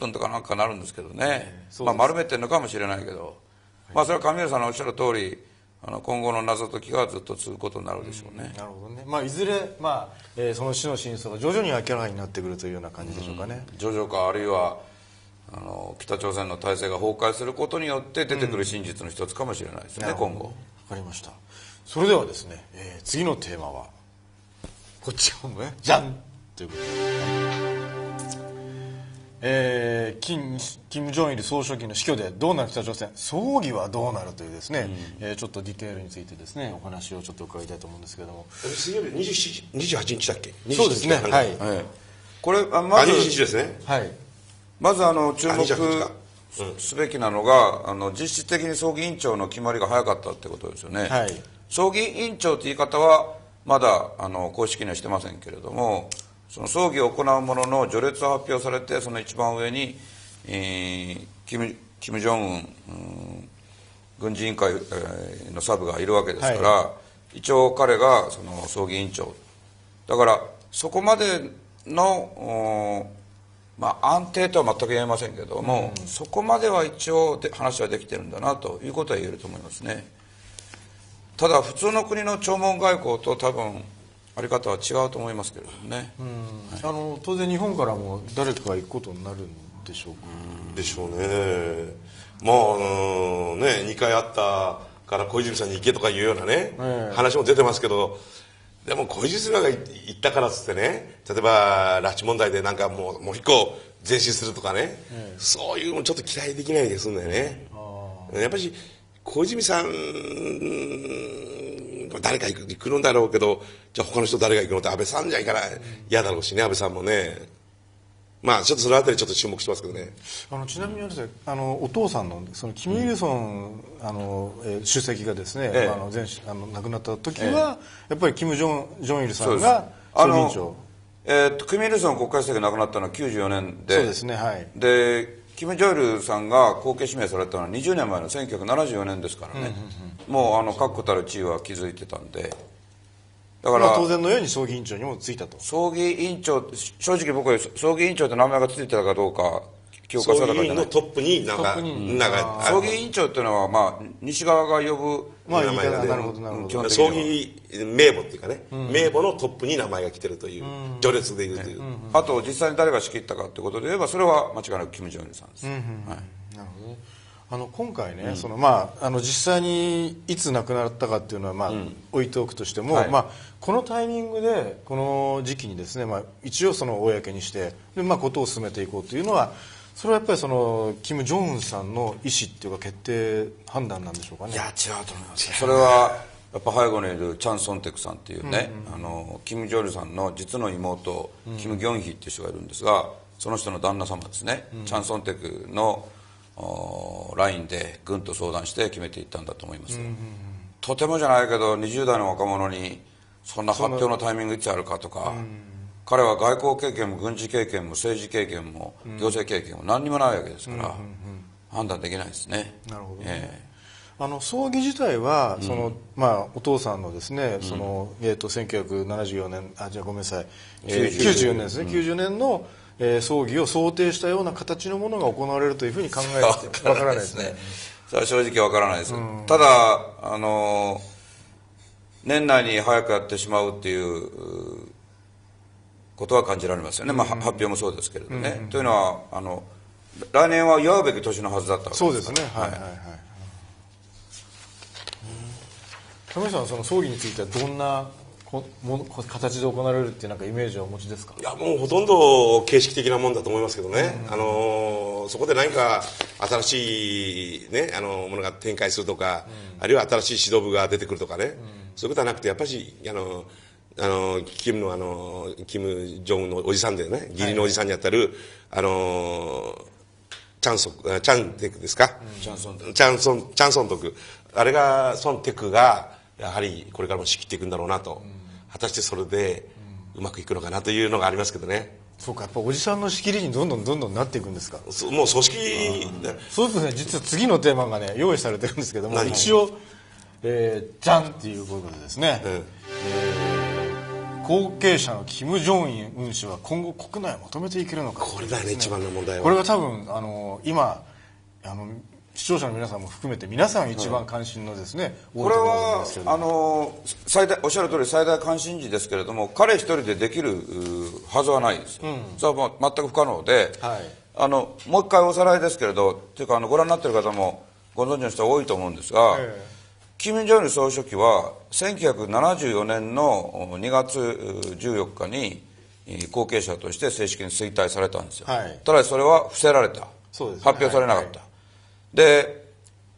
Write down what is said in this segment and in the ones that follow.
分とかなんかなるんですけどね、まあ、丸めてるのかもしれないけど、まあ、それは上村さんのおっしゃる通りあの今後の謎解きがずっと続くことになるでしょうね。なるほどね。まあいずれまあ、えー、その死の真相が徐々に明らかになってくるというような感じでしょうかね。徐々かあるいはあの北朝鮮の体制が崩壊することによって出てくる真実の一つかもしれないですね、うん、今後。わかりました。それではですね、えー、次のテーマはこっちがね、じゃんということで。えー、金金正日総書記の死去でどうなる北朝鮮葬儀はどうなるというですね、うん、えー、ちょっとディテールについてですねお話をちょっと伺いたいと思うんですけれども。水曜日28日だっけ？そうですねはい、はい、これあまず27日ですね。はい。まずあの注目すべきなのが、あの実質的に葬儀委員長の決まりが早かったってことですよね、はい、葬儀委員長って言い方はまだあの公式にはしてませんけれどもその葬儀を行う者の序列を発表されてその一番上に、えー、キム・キムジョンウン、うん、軍事委員会のサブがいるわけですから、はい、一応彼がその葬儀委員長。だからそこまでの、まあ、安定とは全く言えませんけども、うん、そこまでは一応で話はできてるんだなということは言えると思いますね。ただ普通の国の弔問外交と多分あり方は違うと思いますけれどもね、はい、あの当然日本からも誰かが行くことになるんでしょうか？でしょうね。まああのね2回会ったから小泉さんに行けとかいうようなね、えー、話も出てますけどでも小泉さんが行ったからっつってね例えば拉致問題でなんかもうもう一個前進するとかね、えー、そういうのちょっと期待できないですんだよね。やっぱり小泉さん誰か行く行くのだろうけどじゃあ他の人誰が行くのって安倍さんじゃいから嫌だろうしね安倍さんもね。まあちょっとそのあたりちょっと注目してますけどね。あのちなみにですねあのお父さんのそのキム・イルソン、うん、あのえ主席がですね、ええ、あの前あの亡くなった時は、え、やっぱりキム・ジョンジョンイルさんが総理委員長。えー、とキム・イルソン国家主席が亡くなったのは94年で。そうですねはい。でキム・ジョイルさんが後継指名されたのは20年前の1974年ですからね、もうあの確固たる地位は築いてたんで。だから当然のように葬儀委員長にもついたと。葬儀委員長正直僕は葬儀委員長って名前がついてたかどうか記憶が定かじゃない。トップになんか葬儀委員長っていうのはまあ西側が呼ぶまあ、名前が、ね、なるほどなるほど。葬儀名簿っていうかね、うん、名簿のトップに名前が来てるという、うん、序列でいうという、ね、あと実際に誰が仕切ったかってことで言えばそれは間違いなくキム・ジョンイルさんです、うんうん、はい、なるほどあの今回ね、そのまあ、あの実際にいつ亡くなったかっていうのは、まあ置いておくとしても、はい、まあ、このタイミングでこの時期にですね、まあ、一応その公にしてで、まあ、ことを進めていこうというのはそれはやっぱりそのキム・ジョンウンさんの意思っていうか決定判断なんでしょうかね。いや違うと思います それはやっぱ背後にいるチャン・ソンテクさんっていうね、うん。うん、あのキム・ジョルさんの実の妹、うん、キム・ギョンヒっていう人がいるんですがその人の旦那様ですね、うん、チャン・ソンテクの LINE で軍と相談して決めていったんだと思います、うんうんうん、とてもじゃないけど20代の若者にそんな発表のタイミングいつあるかとか、うん彼は外交経験も軍事経験も政治経験も行政経験も何にもないわけですから、判断できないですね。なるほど、ね、えー、あの葬儀自体はその、うん、まあ、お父さんのですね、そのえーと、1974年あじゃあごめんなさい、えー、94年。ですね、うん、90年の、えー、葬儀を想定したような形のものが行われるというふうに考えて わからないですね。それは正直わからないです、うん、ただあの年内に早くやってしまうっていうことは感じられますよね、まあ、発表もそうですけれどね。うん。うん、というのはあの来年は祝うべき年のはずだったわけです。そうですね。はいはい。はい亀井さんその葬儀についてはどんなこも形で行われるっていうなんかイメージをお持ちですか？いやもうほとんど形式的なもんだと思いますけどね、うん、あのそこで何か新しい、ね、あのものが展開するとか、うん、あるいは新しい指導部が出てくるとかね、うん、そういうことはなくてやっぱりあのあのキムのあのキム・ジョンのおじさんでね。義理のおじさんにあたる、はい、あのチャンソンチャンテクですか、うん、チャンソンチャンソンチャンソントク。あれがソンテクがやはりこれからも仕切っていくんだろうなと、うん、果たしてそれでうまくいくのかなというのがありますけどね。そうかやっぱおじさんの仕切りにどんどんどんどんなっていくんですか？もう組織そうですね実は次のテーマがね用意されてるんですけども一応、えー、じゃんっていうことでですね、うん、えー後継者の金正恩氏は今後国内をまとめていけるのか。これだよね、一番の問題は。これが多分あの今あの視聴者の皆さんも含めて皆さん一番関心のですね、これはあの最大おっしゃる通り最大関心事ですけれども彼一人でできるはずはないです。よ、うん、それは全く不可能で、はい、あのもう一回おさらいですけれどというかあのご覧になっている方もご存知の人は多いと思うんですが、えー金正恩総書記は1974年の2月14日に後継者として正式に衰退されたんですよ、はい、ただしそれは伏せられた、ね、発表されなかった、はい。はい。で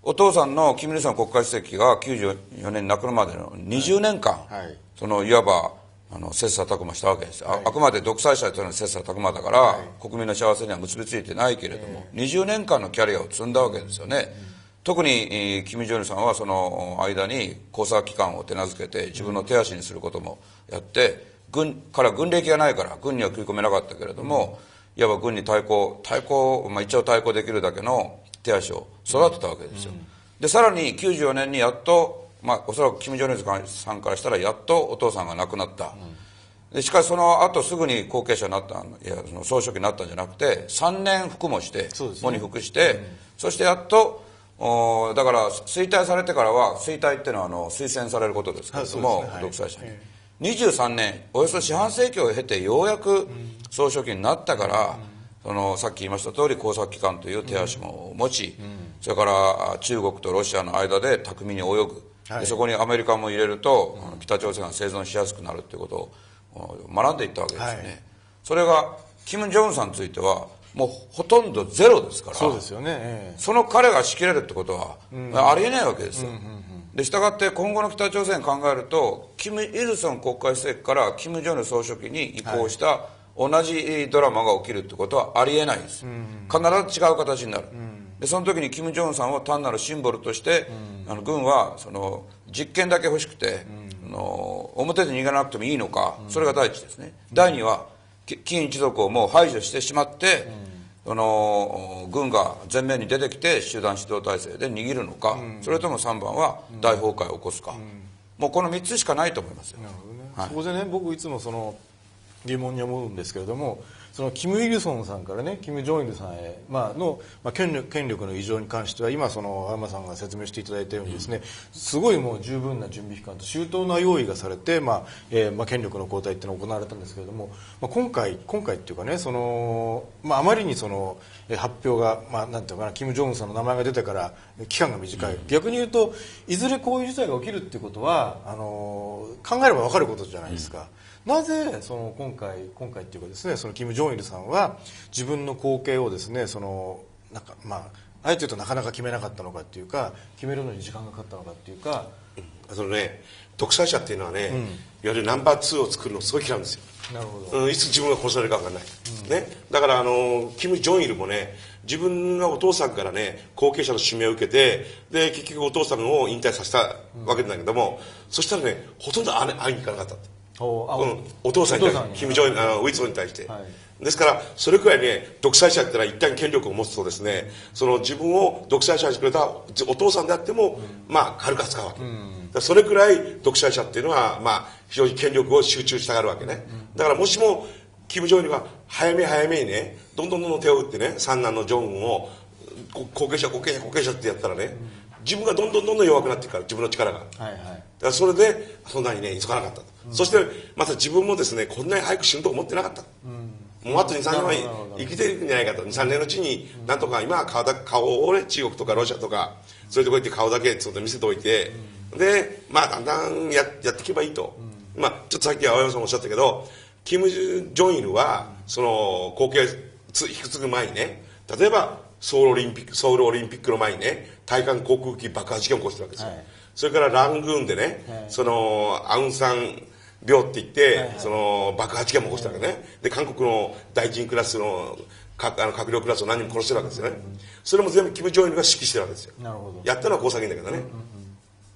お父さんの金日成国家主席が94年に亡くなるまでの20年間、はい、そのいわばあの切磋琢磨したわけです、はい、あくまで独裁者というのは切磋琢磨だから、はい、国民の幸せには結びついてないけれども、えー、20年間のキャリアを積んだわけですよね、うん、特に金正恩さんはその間に工作機関を手なずけて自分の手足にすることもやって軍から軍歴がないから軍には食い込めなかったけれども、うん、いわば軍に対抗対抗、まあ、一応対抗できるだけの手足を育てたわけですよ、でさらに94年にやっと、まあ、おそらく金正恩さんからしたらやっとお父さんが亡くなった、でしかしその後すぐに後継者になったいやその総書記になったんじゃなくて3年服もして喪に服して、そしてやっとおだから衰退されてからは衰退っていうのはあの推薦されることですけれども、ね。はい、独裁者に、え23年およそ四半世紀を経てようやく総書記になったから、そのさっき言いました通り工作機関という手足も持ち、うん、それから中国とロシアの間で巧みに泳ぐ、はい、そこにアメリカも入れると、うん、北朝鮮が生存しやすくなるということを学んでいったわけですよね、はい、それが金正恩さんについてはもうほとんどゼロですから。そうですよね、えー、その彼が仕切れるってことは、うん、ありえないわけですよ、うんうんうん、でしたがって今後の北朝鮮考えるとキム・イルソン国家主席からキム・ジョンル総書記に移行した、はい。同じドラマが起きるってことはありえないです、必ず違う形になる、でその時に金正恩さんは単なるシンボルとして、あの軍はその実験だけ欲しくて、あの表で逃げなくてもいいのか、それが第一ですね、第二は金一族をもう排除してしまって、その軍が前面に出てきて集団指導体制で握るのか、それとも3番は大崩壊を起こすか、もうこの3つしかないと思いますよ、なるほどね、はい、そこでね僕いつもその疑問に思うんですけれどもそのキム・イルソンさんからねキム・ジョンイルさんへ、まあの、まあ、権力権力の異常に関しては今その浜さんが説明していただいたようにですね、すごいもう十分な準備期間と周到な用意がされて、まあえーまあ、権力の交代っていうのが行われたんですけれども、まあ、今回今回っていうかねその、まあ、あまりにその発表が、まあ、なんていうかなキム・ジョンウンさんの名前が出てから期間が短い、逆に言うといずれこういう事態が起きるっていうことはあの考えれば分かることじゃないですか。うんなぜその今回今回っていうかですねそのキム・ジョンイルさんは自分の後継をですねそのなんかまああえて言うとなかなか決めなかったのかっていうか決めるのに時間がかかったのかっていうか、うん、そのね独裁者っていうのはね、うん、いわゆるナンバー2を作るのすごい嫌なんですよ。なるほど、うん、いつ自分が殺されるか分かんない、うん、ね、だからあのキム・ジョンイルもね自分がお父さんからね後継者の指名を受けてで結局お父さんを引退させたわけだけども、そしたらねほとんど会いに行かなかったお,、うん、お父さんに対して。金正恩あウィツオに対して、はい、ですからそれくらいね独裁者ってのは一旦権力を持つとですね。その自分を独裁者にしてくれたお父さんであっても、うん、まあ軽く扱うわけ、うん、それくらい独裁者っていうのは、まあ、非常に権力を集中したがるわけね、だからもしも金正恩は早め早めにねどんどんどんどん手を打ってね三男のジョンウンを後継者後継者後継者ってやったらね、自分がどんどんどんどん弱くなっていくから自分の力が、はいはい、だからそれでそんなにね急がなかったと。そしてまた自分もですねこんなに早く死ぬと思ってなかった、うん、もうあと23年は生きていくんじゃないかと。23年のうちになんとか今は顔だ顔をね中国とかロシアとかそういうとこ行って顔だけちょっと見せておいて、うん、でまあだんだんややっていけばいいと、うん、まあちょっとさっき青山さんもおっしゃったけどキム・ジョンイルはその後継引き継ぐ前にね例えばソウルオリンピックソウルオリンピックの前にね対艦航空機爆破事件を起こしてるわけですよ、はい。それからラングーンでね、はい、そのアウンサン病って言って、はいはい、その爆破事件も起こしたわけね、はい、で韓国の大臣クラスのかあの閣僚クラスを何人も殺してるわけですよね、うんうん、それも全部キム・ジョンイルが指揮してるわけですよ。なるほど。やったのは工作員だけどね、うんうん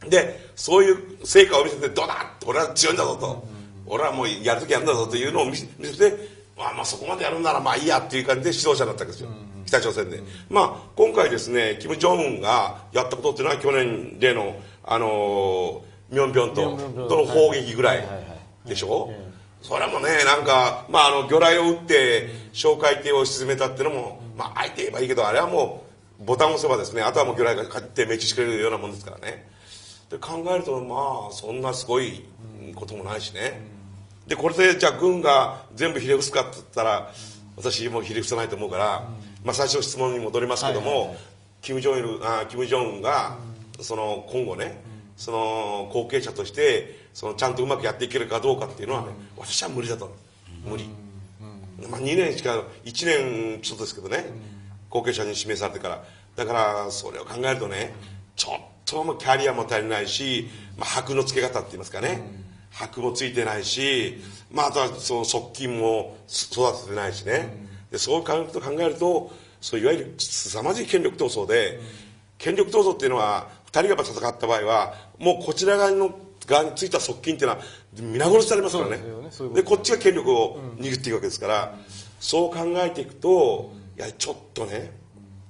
うん、でそういう成果を見せてどうだ俺は強いんだぞと、うんうん、俺はもうやるときやるんだぞというのを見せてまあまあそこまでやるならまあいいやっていう感じで指導者だったわけですよ、うんうん、北朝鮮で、まあ今回ですねキム・ジョンウンがやったことっていうのは去年例のあのミョンビョンととの砲撃ぐらいでしょ？それもねなんか、まあ、あの魚雷を撃って哨戒艇を沈めたっていうのも、まあ、あえて言えばいいけどあれはもうボタンを押せばですねあとはもう魚雷が勝って命中してくれるようなもんですからね。で考えるとまあそんなすごいこともないしね、でこれでじゃあ軍が全部ひれ伏すかって言ったら私もひれ伏さないと思うから、まあ、最初の質問に戻りますけども、はいはいはい、キム・ジョンイルあキム・ジョンが、その今後ね、その後継者としてそのちゃんとうまくやっていけるかどうかっていうのはね、私は無理だと。無理、まあ、2年しか1年ちょっとですけどね、後継者に指名されてから。だからそれを考えるとねちょっともキャリアも足りないし、まあ、箔の付け方って言いますかね、箔もついてないし、まあ、あとはその側近も育ててないしね、でそう考えるとそういわゆる凄まじい権力闘争で、権力闘争っていうのは2人が戦った場合はもうこちら側の側についた側近っていうのは皆殺しされますからね。で、ね、こっちが権力を握っていくわけですから、うん、そう考えていくと、いやちょっとね、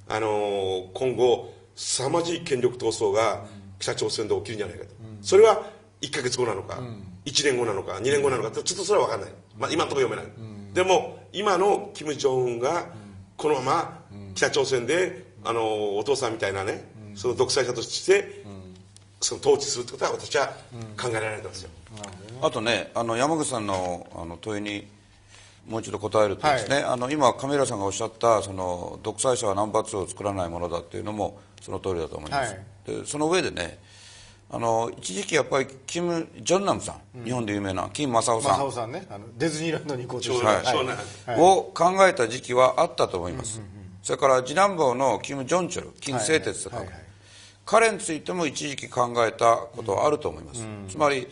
あのー、今後凄まじい権力闘争が北朝鮮で起きるんじゃないかと、それは1か月後なのか、1年後なのか2年後なのかちょっとそれは分かんない、まあ、今のところ読めない、でも今の金正恩がこのまま北朝鮮であのお父さんみたいなねその独裁者としてその統治するってことは私は考えられてますよ、あとねあの山口さんのあの問いにもう一度答えるとですね、はい、あの今カメラさんがおっしゃったその独裁者はナンバー2を作らないものだっていうのもその通りだと思います、はい、でその上でねあの一時期やっぱりキム・ジョンナムさん、うん、日本で有名な金正夫さん。さんね。あのディズニーランドに行こうとして、はい。はい、を考えた時期はあったと思います、うんうんうん、それから次男坊のキム・ジョンチョル金製鉄とか、はいはいはい、彼についても一時期考えたことはあると思います、うん、つまり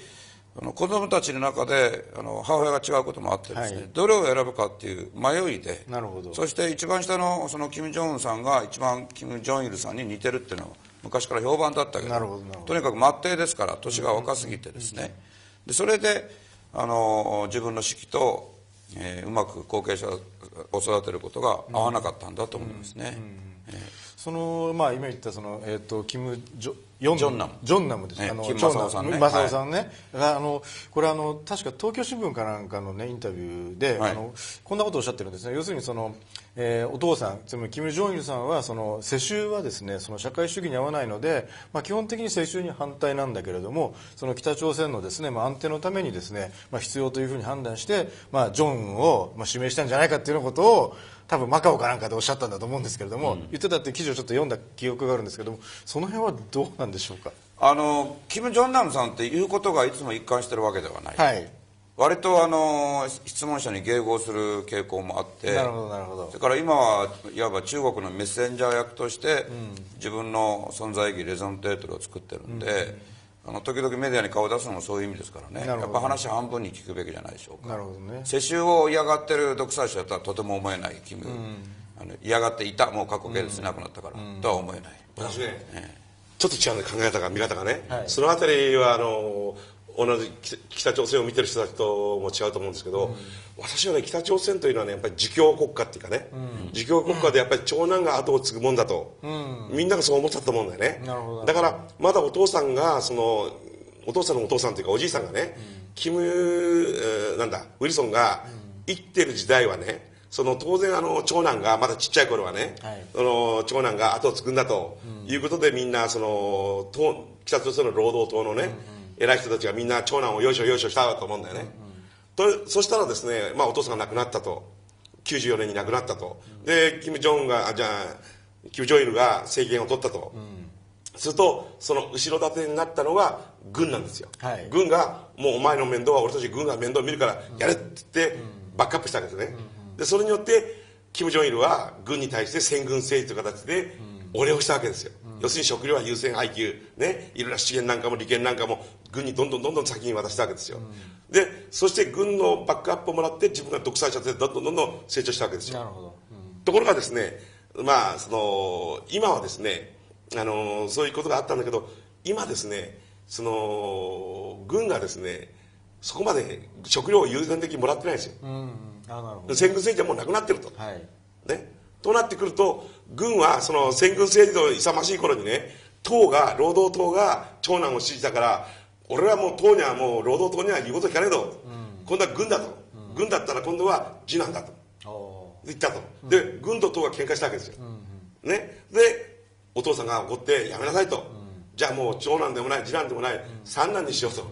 あの子供たちの中であの母親が違うこともあってですね、はい、どれを選ぶかっていう迷いでなるほど。そして一番下のそのキム・ジョンウンさんが一番キム・ジョンイルさんに似てるっていうのは昔から評判だったけどとにかく末帝ですから年が若すぎてですね、でそれであの自分の式と、えー、うまく後継者を育てることが合わなかったんだと思いますね。そのまあ今言ったそのえっ、ー、とキムジョジョンナム。ジョンナム。です、ね、あの長男さんね。正夫さんね、はい、あのこれあの確か東京新聞かなんかのねインタビューで、はい、あのこんなことをおっしゃってるんですね。要するにその、えー、お父さんつまりキム・ジョンイルさんはその世襲はですねその社会主義に合わないので、まあ、基本的に世襲に反対なんだけれどもその北朝鮮のですね、まあ、安定のためにですね、まあ、必要というふうに判断して、まあ、ジョンを、まあ、指名したんじゃないかっていうようなことを多分マカオかなんかでおっしゃったんだと思うんですけれども、うん、言ってたっていう記事をちょっと読んだ記憶があるんですけどもその辺はどうなんでしょうか？あのキム・ジョンナムさんっていうことがいつも一貫してるわけではない、はい、割とあの質問者に迎合する傾向もあって。なるほどなるほど。それから今はいわば中国のメッセンジャー役として、自分の存在意義レゾンテートルを作ってるんで、うんあの時々メディアに顔を出すのもそういう意味ですからね。やっぱ話半分に聞くべきじゃないでしょうか。なるほどね。世襲を嫌がってる独裁者とはとても思えないキム、うん、あの嫌がっていたもう過去形でしなくなったから、うん、とは思えない。私ね、ええ、ちょっと違う考え方が見方がね、はい、そのあたりはあの同じ北朝鮮を見てる人たちとも違うと思うんですけど、うん、私はね北朝鮮というのはねやっぱり儒教国家っていうかね、うん、儒教国家でやっぱり長男が後を継ぐもんだと、うん、みんながそう思ってたと思うんだよね。だからまだお父さんがそのお父さんのお父さんというかおじいさんがね、キム、えー、なんだウィルソンが生きてる時代はねその当然あの長男がまだちっちゃい頃はね、はい、その長男が後を継ぐんだということで、みんなその北朝鮮の労働党のね、偉い人たちがみんな長男をよいしょよいしょしたと思うんだよね、とそしたらですね、まあ、お父さんが亡くなったと。94年に亡くなったと、うん、でキム・ジョンがじゃあキム・ジョイルが政権を取ったと、うん、するとその後ろ盾になったのが軍なんですよ、はい、軍がもうお前の面倒は俺たち軍が面倒見るからやれって言ってバックアップしたわけですね、でそれによってキム・ジョンイルは軍に対して先軍政治という形でお礼をしたわけですよ、要するに食料は優先配給ね。いろいろ資源なんかも利権なんかも軍にどんどんどんどん先に渡したわけですよ、うん、でそして軍のバックアップをもらって自分が独裁者としてどんどんどんどん成長したわけですよ。なるほど、うん、ところがですねまあその今はですねあのそういうことがあったんだけど今ですねその軍がですねそこまで食料を優先的にもらってないんですよ、うん、あなるほど。戦軍政治はもうなくなってると、はい、ねとなってくると軍はその戦軍政治の勇ましい頃にね党が労働党が長男を支持したから俺はもう党にはもう労働党には言うこと聞かねえと、今度は軍だと、軍だったら今度は次男だと。言ったと、で軍と党が喧嘩したわけですよ、ね、でお父さんが怒ってやめなさいと、じゃあもう長男でもない次男でもない三男にしようと、